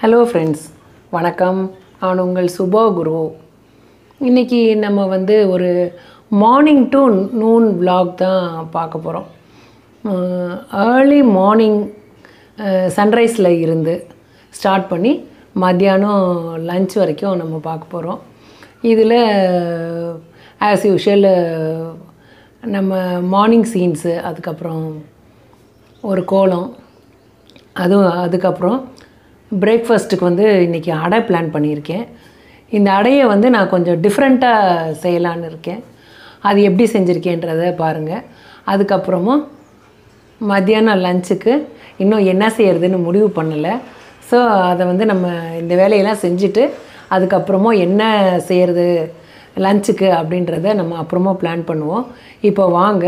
Hello friends வணக்கம். நான் உங்கள் சுபா குரு. இன்றைக்கி நம்ம வந்து ஒரு மார்னிங் டு நூன் vlog தான் பார்க்க போகிறோம் ஏர்லி மார்னிங் சன்ரைஸில் இருந்து ஸ்டார்ட் பண்ணி மத்தியானம் லஞ்ச் வரைக்கும் நம்ம பார்க்க போகிறோம் இதில் ஆஸ் யூஷுவல் நம்ம மார்னிங் சீன்ஸு அதுக்கப்புறம் ஒரு கோலம் அதுவும் அதுக்கப்புறம் பிரேக்ஃபாஸ்ட்டுக்கு வந்து இன்றைக்கி அடை பிளான் பண்ணியிருக்கேன். இந்த அடையை வந்து நான் கொஞ்சம் டிஃப்ரெண்ட்டாக செய்யலான்னு இருக்கேன். அது எப்படி செஞ்சுருக்கேன்றதை பாருங்கள் அதுக்கப்புறமும் மத்தியானம் லஞ்சுக்கு இன்னும் என்ன செய்கிறதுன்னு முடிவு பண்ணலை. ஸோ அதை வந்து நம்ம இந்த வேலையெல்லாம் செஞ்சுட்டு அதுக்கப்புறமும் என்ன செய்கிறது லஞ்சுக்கு அப்படின்றத நம்ம அப்புறமா பிளான் பண்ணுவோம். இப்போ வாங்க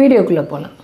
வீடியோக்குள்ளே போகலாம்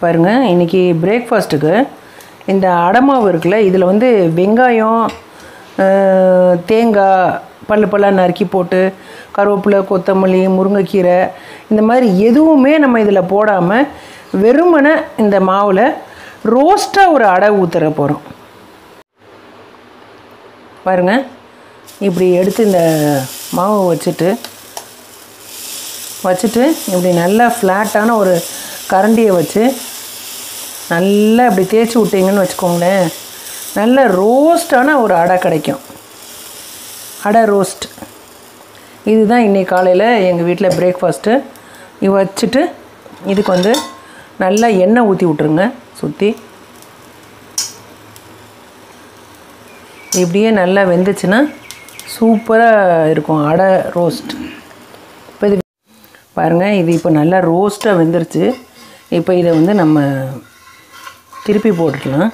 பாருங்கள் இன்றைக்கி பிரேக்ஃபாஸ்ட்டுக்கு இந்த அடமாவு இருக்குல்ல இதில் வந்து வெங்காயம் தேங்காய் பல்லு பல்லாக நறுக்கி போட்டு கருவேப்பிலை கொத்தமல்லி முருங்கைக்கீரை இந்த மாதிரி எதுவுமே நம்ம இதில் போடாமல் வெறுமனே இந்த மாவில் ரோஸ்ட்டாக ஒரு அடை ஊற்றுற போகிறோம் பாருங்கள் இப்படி எடுத்து இந்த மாவை வச்சுட்டு வச்சுட்டு இப்படி நல்லா ஃப்ளாட்டான ஒரு கரண்டியை வச்சு நல்லா இப்படி தேய்ச்சி விட்டீங்கன்னு வச்சுக்கோங்களேன். நல்ல ரோஸ்டான ஒரு அடை கிடைக்கும். அடை ரோஸ்ட். இதுதான் இன்றைக்கி காலையில் எங்கள் வீட்டில் பிரேக்ஃபாஸ்ட்டு இது வச்சுட்டு இதுக்கு வந்து நல்லா எண்ணெய் ஊற்றி விட்ருங்க சுற்றி இப்படியே நல்லா வெந்துச்சுன்னா சூப்பராக இருக்கும் அடை ரோஸ்ட். இப்போ இது பாருங்கள் இது இப்போ நல்லா ரோஸ்ட்டாக வெந்துருச்சு. இப்போ இதை வந்து நம்ம திருப்பி போட்டுக்கலாம்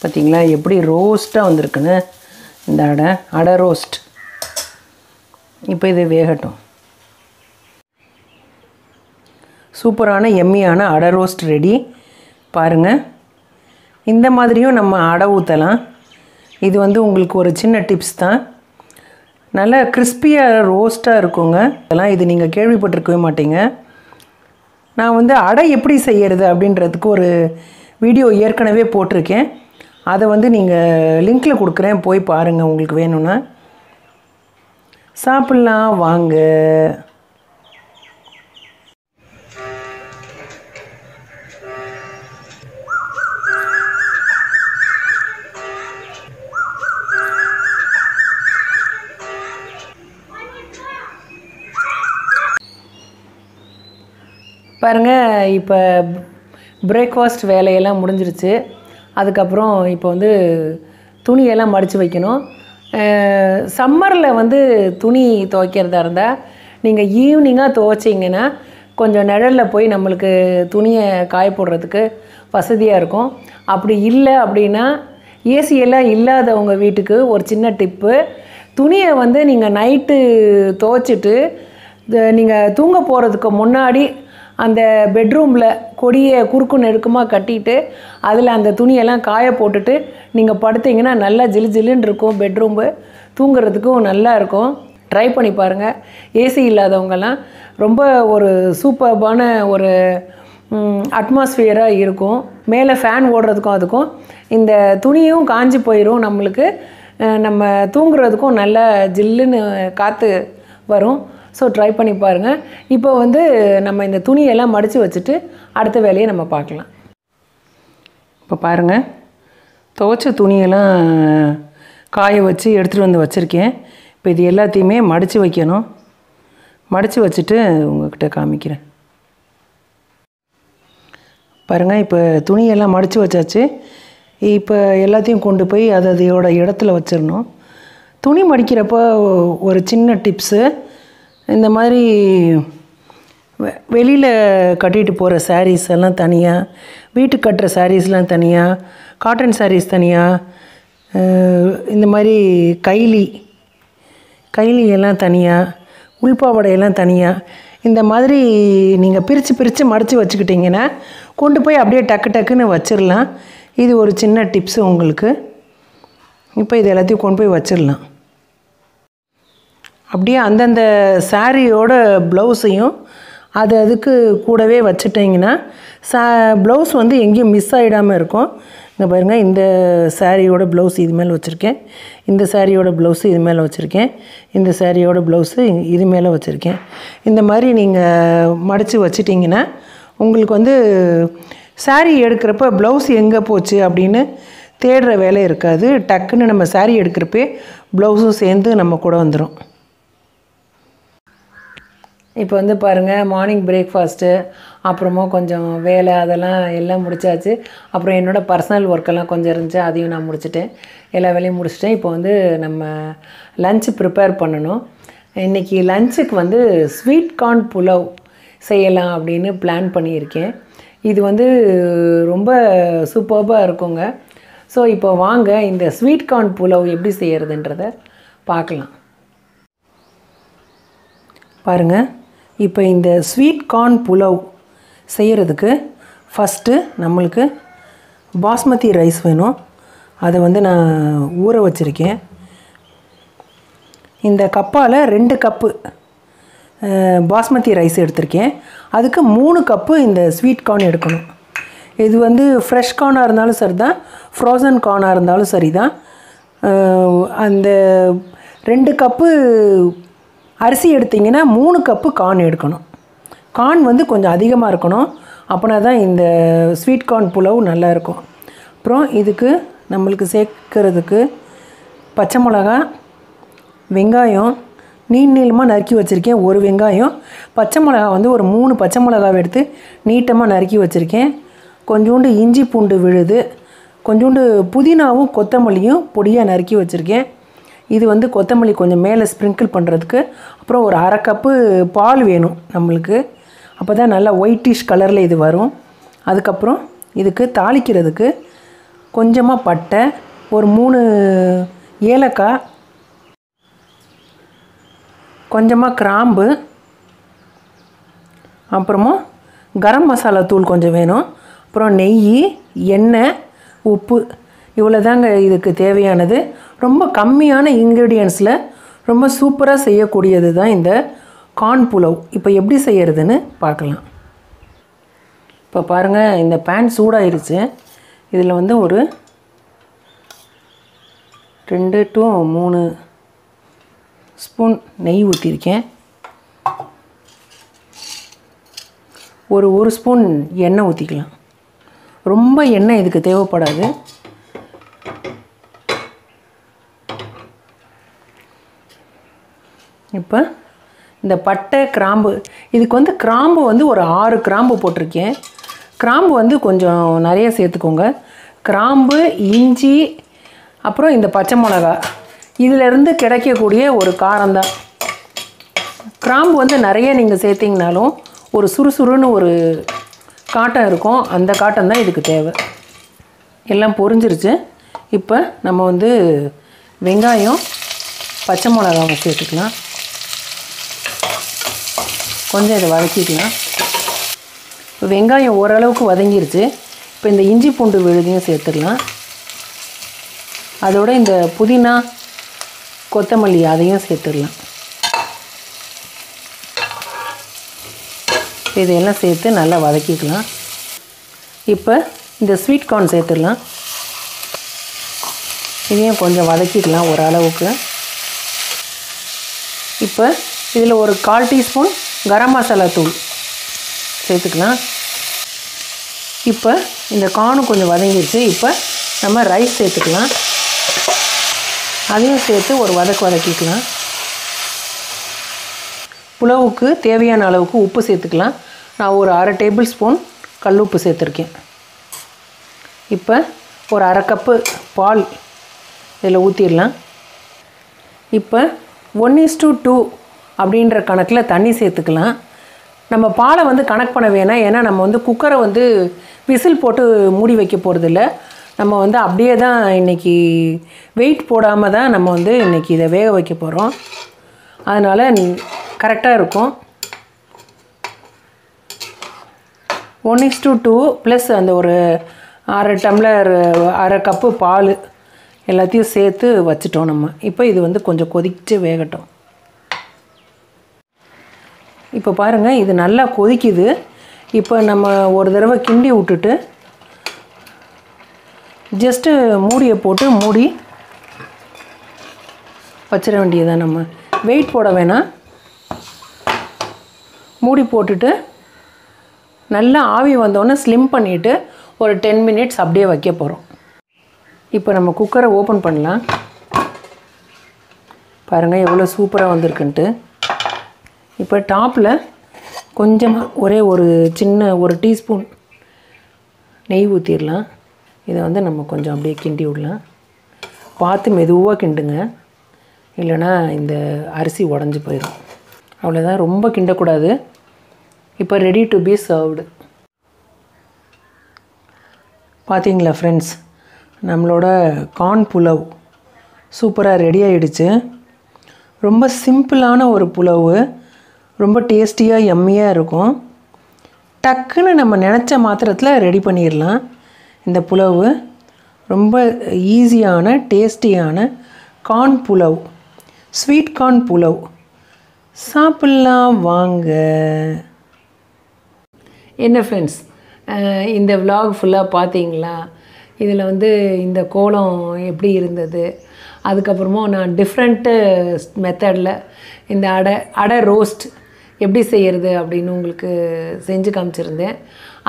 பார்த்தீங்களா எப்படி ரோஸ்ட்டாக வந்திருக்குன்னு? இந்த அடை அடை ரோஸ்ட் இப்போ இது வேகட்டும். சூப்பரான எம்மியான அடை ரோஸ்ட் ரெடி பாருங்கள் இந்த மாதிரியும் நம்ம அடை ஊற்றலாம் இது வந்து உங்களுக்கு ஒரு சின்ன டிப்ஸ் தான். நல்லா கிறிஸ்பியாக ரோஸ்ட்டாக இருக்குங்க. இதெல்லாம் இது நீங்கள் கேள்விப்பட்டிருக்கவே மாட்டீங்க. நான் வந்து அடை எப்படி செய்கிறது அப்படின்றதுக்கு ஒரு வீடியோ ஏற்கனவே போட்டிருக்கேன். அதை வந்து நீங்கள் லிங்க்கில் கொடுக்குறேன். போய் பாருங்கள் உங்களுக்கு வேணும்னா. சாப்பிட்லாம் வாங்க. பாருங்கள் இப்போ பிரேக்ஃபாஸ்ட் வேலையெல்லாம் முடிஞ்சிருச்சு. அதுக்கப்புறம் இப்போ வந்து துணியெல்லாம் மடித்து வைக்கணும். சம்மரில் வந்து துணி துவைக்கிறதா இருந்தால் நீங்கள் ஈவினிங்காக துவைச்சிங்கன்னா கொஞ்சம் நிழலில் போய் நம்மளுக்கு துணியை காய போடுறதுக்கு வசதியாக இருக்கும். அப்படி இல்லை அப்படின்னா ஏசியெல்லாம் இல்லாதவங்க வீட்டுக்கு ஒரு சின்ன டிப்பு. துணியை வந்து நீங்கள் நைட்டு துவைச்சிட்டு நீங்கள் தூங்க போகிறதுக்கு முன்னாடி அந்த பெட்ரூமில் கொடியை குறுக்கு நெருக்கமாக கட்டிட்டு அதில் அந்த துணியெல்லாம் காய போட்டுட்டு நீங்கள் படுத்தீங்கன்னா நல்லா ஜிலு ஜிலுன்னு இருக்கும் பெட்ரூம்பு தூங்குறதுக்கும் நல்லா இருக்கும். ட்ரை பண்ணி பாருங்கள் ஏசி இல்லாதவங்கெல்லாம் ரொம்ப ஒரு சூப்பர்பான ஒரு அட்மாஸ்ஃபியராக இருக்கும். மேலே ஃபேன் ஓடுறதுக்கும் அதுக்கும். இந்த துணியும் காஞ்சி போயிடும் நம்மளுக்கு. நம்ம தூங்குறதுக்கும் நல்ல ஜில்லுன்னு காற்று வரும். ஸோ ட்ரை பண்ணி பாருங்கள் இப்போ வந்து நம்ம இந்த துணியெல்லாம் மடித்து வச்சுட்டு அடுத்த வேலையை நம்ம பார்க்கலாம். இப்போ பாருங்கள் துவைச்ச துணியெல்லாம் காய வச்சு எடுத்துகிட்டு வந்து வச்சுருக்கேன். இப்போ இது எல்லாத்தையுமே மடித்து வைக்கணும். மடித்து வச்சுட்டு உங்கள்கிட்ட காமிக்கிறேன். பாருங்கள் இப்போ துணியெல்லாம் மடித்து வச்சாச்சு. இப்போ எல்லாத்தையும் கொண்டு போய் அது அதையோட இடத்துல வச்சிடணும். துணி மடிக்கிறப்போ ஒரு சின்ன டிப்ஸு இந்த மாதிரி வெளியில் கட்டிட்டு போகிற சாரீஸ் எல்லாம் தனியாக வீட்டுக்கு கட்டுற சாரீஸ்லாம் தனியாக காட்டன் சாரீஸ் தனியாக இந்த மாதிரி கைலி கைலி எல்லாம் தனியாக உள்பாவடையெல்லாம் தனியாக இந்த மாதிரி நீங்கள் பிரித்து பிரித்து மடித்து வச்சுக்கிட்டிங்கன்னா கொண்டு போய் அப்படியே டக்கு டக்குன்னு வச்சிடலாம் இது ஒரு சின்ன டிப்ஸு உங்களுக்கு. இப்போ இது எல்லாத்தையும் கொண்டு போய் வச்சிடலாம் அப்படியே அந்தந்த சாரியோட ப்ளவுஸையும் அது அதுக்கு கூடவே வச்சுட்டிங்கன்னா சா ப்ளவுஸ் வந்து எங்கேயும் மிஸ் ஆகிடாமல் இருக்கும். இங்கே பாருங்கள் இந்த சாரியோட ப்ளவுஸ் இது மேலே வச்சுருக்கேன். இந்த சாரியோட ப்ளவுஸு இது மேலே வச்சுருக்கேன். இந்த சாரியோட ப்ளவுஸு இது மேலே வச்சுருக்கேன். இந்த மாதிரி நீங்கள் மடித்து வச்சிட்டிங்கன்னா உங்களுக்கு வந்து சாரீ எடுக்கிறப்ப ப்ளவுஸ் எங்கே போச்சு அப்படின்னு தேடுற வேலை இருக்காது. டக்குன்னு நம்ம சாரீ எடுக்கிறப்பே ப்ளவுஸும் சேர்ந்து நம்ம கூட வந்துடும் இப்போ வந்து பாருங்கள் மார்னிங் பிரேக்ஃபாஸ்ட்டு அப்புறமா கொஞ்சம் வேலை அதெல்லாம் எல்லாம் முடிச்சாச்சு. அப்புறம் என்னோடய பர்சனல் ஒர்க்கெல்லாம் கொஞ்சம் இருந்துச்சு அதையும் நான் முடிச்சுட்டேன். எல்லா வேலையும் முடிச்சுட்டேன். இப்போ வந்து நம்ம லஞ்சு ப்ரிப்பேர் பண்ணணும். இன்றைக்கி லஞ்சுக்கு வந்து ஸ்வீட் கார்ன் புலவ் செய்யலாம் அப்படின்னு பிளான் பண்ணியிருக்கேன். இது வந்து ரொம்ப சூப்பர்பாக இருக்குங்க. ஸோ இப்போ வாங்க இந்த ஸ்வீட் கார்ன் புலவ் எப்படி செய்கிறதுன்றத பார்க்கலாம். பாருங்கள் இப்போ இந்த ஸ்வீட் கார்ன் புலவ் செய்கிறதுக்கு ஃபஸ்ட்டு நம்மளுக்கு பாஸ்மதி ரைஸ் வேணும். அதை வந்து நான் ஊற வச்சுருக்கேன். இந்த கப்பால் ரெண்டு கப்பு பாஸ்மதி ரைஸ் எடுத்திருக்கேன். அதுக்கு மூணு கப்பு இந்த ஸ்வீட் கார்ன் எடுக்கணும். இது வந்து ஃப்ரெஷ் கார்னாக இருந்தாலும் சரி தான் ஃப்ரோசன் கார்னாக இருந்தாலும் சரி தான் அந்த ரெண்டு கப்பு அரிசி எடுத்திங்கன்னா மூணு கப்பு கார்ன் எடுக்கணும். கார்ன் வந்து கொஞ்சம் அதிகமாக இருக்கணும். அப்படின்னா தான் இந்த ஸ்வீட் கார்ன் புலவு நல்லா இருக்கும். அப்புறம் இதுக்கு நம்மளுக்கு சேர்க்கறதுக்கு பச்சை மிளகா வெங்காயம் நீள் நீளமாக நறுக்கி வச்சுருக்கேன். ஒரு வெங்காயம் பச்சை மிளகா வந்து ஒரு மூணு பச்சை மிளகாவை எடுத்து நீட்டமாக நறுக்கி வச்சுருக்கேன். கொஞ்சோண்டு இஞ்சி பூண்டு விழுது கொஞ்சோண்டு புதினாவும் கொத்தமல்லியும் பொடியாக நறுக்கி வச்சுருக்கேன். இது வந்து கொத்தமல்லி கொஞ்சம் மேலே ஸ்ப்ரிங்கிள் பண்ணுறதுக்கு அப்புறம் ஒரு அரை கப்பு பால் வேணும் நம்மளுக்கு. அப்போ தான் நல்லா ஒயிட்டிஷ் கலரில் இது வரும். அதுக்கப்புறம் இதுக்கு தாளிக்கிறதுக்கு கொஞ்சமாக பட்டை ஒரு மூணு ஏலக்காய் கொஞ்சமாக கிராம்பு அப்புறமா கரம் மசாலா தூள் கொஞ்சம் வேணும். அப்புறம் நெய் எண்ணெய் உப்பு இவ்வளோ தாங்க இதுக்கு தேவையானது. ரொம்ப கம்மியான இன்க்ரீடியன்ஸில் ரொம்ப சூப்பராக செய்யக்கூடியது தான் இந்த கார்ன் புலவ் இப்போ எப்படி செய்கிறதுன்னு பார்க்கலாம். இப்போ பாருங்கள் இந்த பேன் சூடாயிருச்சு. இதில் வந்து ஒரு ரெண்டு டு மூணு ஸ்பூன் நெய் ஊற்றிருக்கேன் ஒரு ஒரு ஸ்பூன் எண்ணெய் ஊற்றிக்கலாம் ரொம்ப எண்ணெய் இதுக்கு தேவைப்படாது. இப்போ இந்த பட்டை கிராம்பு இதுக்கு வந்து கிராம்பு வந்து ஒரு ஆறு கிராம்பு போட்டிருக்கேன். கிராம்பு வந்து கொஞ்சம் நிறைய சேர்த்துக்கோங்க. கிராம்பு இஞ்சி அப்புறம் இந்த பச்சை மிளகா. இதிலிருந்து கிடைக்கக்கூடிய ஒரு காரம்தான். கிராம்பு வந்து நிறைய நீங்கள் சேர்த்திங்கனாலும் ஒரு சுறுசுறுன்னு ஒரு காட்டம் இருக்கும். அந்த காட்டம் தான் இதுக்கு தேவை. எல்லாம் பொரிஞ்சிருச்சு. இப்போ நம்ம வந்து வெங்காயம் பச்சை மிளகாவை சேர்த்துக்கலாம். கொஞ்சம் இதை வதக்கிக்கலாம். இப்போ வெங்காயம் ஓரளவுக்கு வதங்கிருச்சு. இப்போ இந்த இஞ்சி பூண்டு விழுதையும் சேர்த்துக்கலாம் அதோட இந்த புதினா கொத்தமல்லி அதையும் சேர்த்துடலாம். இதையெல்லாம் சேர்த்து நல்லா வதக்கிக்கலாம். இப்போ இந்த ஸ்வீட் கார்ன் சேர்த்துடலாம். இதையும் கொஞ்சம் வதக்கிக்கலாம் ஓரளவுக்கு. இப்போ இதில் ஒரு கால் டீஸ்பூன் கரம் மசாலா தூள் சேர்த்துக்கலாம். இப்போ இந்த கானும் கொஞ்சம் வதங்கிடுச்சு இப்போ நம்ம ரைஸ் சேர்த்துக்கலாம். அதையும் சேர்த்து ஒரு வதக்கு வதக்கிக்கலாம். புலவுக்கு தேவையான அளவுக்கு உப்பு சேர்த்துக்கலாம். நான் ஒரு அரை டேபிள் ஸ்பூன் கல் உப்பு சேர்த்துருக்கேன். இப்போ ஒரு அரை கப்பு பால் இதில் ஊற்றிடலாம் இப்போ ஒன் இஸ் டூ டூ அப்படின்ற கணக்கில் தண்ணி சேர்த்துக்கலாம். நம்ம பாலை வந்து கணக்கு பண்ண வேணாம். ஏன்னா நம்ம வந்து குக்கரை வந்து விசில் போட்டு மூடி வைக்க போகிறதில்ல நம்ம வந்து அப்படியே தான் இன்றைக்கி வெயிட் போடாமல் தான் நம்ம வந்து இன்றைக்கி இதை வேக வைக்க போகிறோம் அதனால் கரெக்டாக இருக்கும். One is to two plus அந்த ஒரு அரை டம்ளர் அரை கப்பு பால் எல்லாத்தையும் சேர்த்து வச்சிட்டோம் நம்ம. இப்போ இது வந்து கொஞ்சம் கொதிச்சு வேகட்டும். இப்போ பாருங்கள் இது நல்லா கொதிக்குது. இப்போ நம்ம ஒரு தடவை கிண்டி விட்டுட்டு ஜஸ்ட்டு மூடியை போட்டு மூடி வச்சிட வேண்டியதான் நம்ம. வெயிட் போட வேணாம். மூடி போட்டுட்டு நல்லா ஆவி வந்தோடனே ஸ்லிம் பண்ணிவிட்டு ஒரு டென் மினிட்ஸ் அப்படியே வைக்க போகிறோம் இப்போ நம்ம குக்கரை ஓப்பன் பண்ணலாம். பாருங்கள் எவ்வளோ சூப்பராக வந்திருக்குன்ட்டு. இப்போ டாப்பில் கொஞ்சமாக ஒரே ஒரு சின்ன ஒரு டீஸ்பூன் நெய் ஊற்றிடலாம் இதை வந்து நம்ம கொஞ்சம் அப்படியே கிண்டி விடலாம். பார்த்து மெதுவாக கிண்டுங்க. இல்லைன்னா இந்த அரிசி உடஞ்சி போயிடும். அவ்வளோதான் ரொம்ப கிண்டக்கூடாது. இப்போ ரெடி டு பி சர்வ்டு பார்த்தீங்களா ஃப்ரெண்ட்ஸ் நம்மளோட கார்ன் புலவ் சூப்பராக ரெடி ஆகிடுச்சு ரொம்ப சிம்பிளான ஒரு புலவு. ரொம்ப டேஸ்டியாக எம்மியாக இருக்கும். டக்குன்னு நம்ம நினச்ச மாத்திரத்தில் ரெடி பண்ணிடலாம் இந்த புலவு ரொம்ப ஈஸியான டேஸ்டியான corn pulao. Sweet corn pulao. சாப்பிட்லாம் வாங்க. என்ன ஃப்ரெண்ட்ஸ் இந்த விலாக் ஃபுல்லாக பார்த்தீங்களா இதில் வந்து இந்த கோலம் எப்படி இருந்தது? அதுக்கப்புறமா நான் டிஃப்ரெண்ட்டு மெத்தடில் இந்த அடை அடை ரோஸ்ட் எப்படி செய்கிறது அப்படின்னு உங்களுக்கு செஞ்சு காமிச்சிருந்தேன்.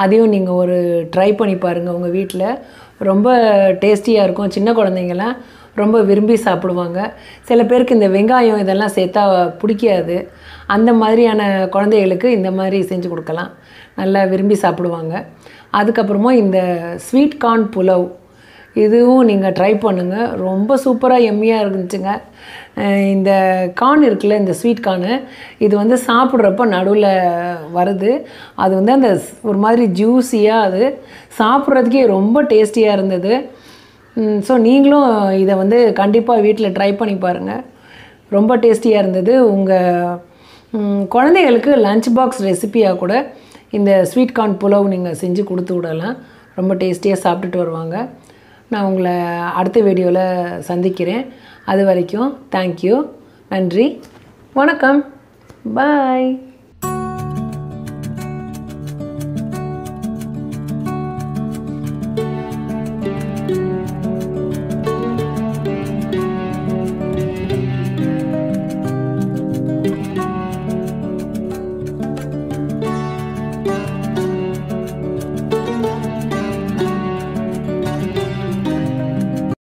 அதையும் நீங்கள் ஒரு ட்ரை பண்ணி பாருங்கள் உங்கள் வீட்டில் ரொம்ப டேஸ்டியாக இருக்கும். சின்ன குழந்தைங்கள்லாம் ரொம்ப விரும்பி சாப்பிடுவாங்க. சில பேருக்கு இந்த வெங்காயம் இதெல்லாம் சேர்த்தா பிடிக்காது. அந்த மாதிரியான குழந்தைகளுக்கு இந்த மாதிரி செஞ்சு கொடுக்கலாம். நல்லா விரும்பி சாப்பிடுவாங்க. அதுக்கப்புறமா இந்த ஸ்வீட் கார்ன் புலவ் இதுவும் நீங்கள் ட்ரை பண்ணுங்கள் ரொம்ப சூப்பராக எம்மியாக இருந்துச்சுங்க. இந்த கார்ன் இருக்குல்ல இந்த ஸ்வீட் கார்னு இது வந்து சாப்பிட்றப்ப நடுவில் வருது. அது வந்து அந்த ஒரு மாதிரி ஜூஸியாக அது. சாப்பிட்றதுக்கே ரொம்ப டேஸ்டியாக இருந்தது. ஸோ நீங்களும் இதை வந்து கண்டிப்பாக வீட்டில் ட்ரை பண்ணி பாருங்கள் ரொம்ப டேஸ்டியாக இருந்தது. உங்கள் குழந்தைகளுக்கு லஞ்ச் பாக்ஸ் ரெசிபியாக கூட இந்த ஸ்வீட் கார்ன் புலவ் நீங்கள் செஞ்சு கொடுத்து விடலாம். ரொம்ப டேஸ்டியாக சாப்பிட்டுட்டு வருவாங்க. நான் உங்களை அடுத்த வீடியோவில் சந்திக்கிறேன். அது வரைக்கும் தேங்க்யூ நன்றி. வணக்கம். பாய்